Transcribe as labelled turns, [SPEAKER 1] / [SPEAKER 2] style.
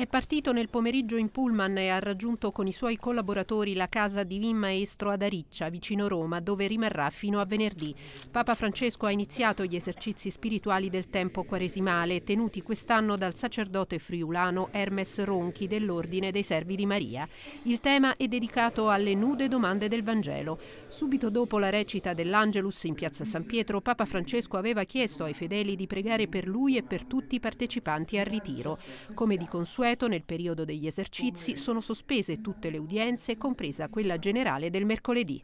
[SPEAKER 1] È partito nel pomeriggio in pullman e ha raggiunto con i suoi collaboratori la casa di Vin Maestro ad Ariccia, vicino Roma, dove rimarrà fino a venerdì. Papa Francesco ha iniziato gli esercizi spirituali del tempo quaresimale, tenuti quest'anno dal sacerdote friulano Hermes Ronchi dell'Ordine dei Servi di Maria. Il tema è dedicato alle nude domande del Vangelo. Subito dopo la recita dell'Angelus in piazza San Pietro, Papa Francesco aveva chiesto ai fedeli di pregare per lui e per tutti i partecipanti al ritiro. Come di consueto, consueto, nel periodo degli esercizi sono sospese tutte le udienze, compresa quella generale del mercoledì.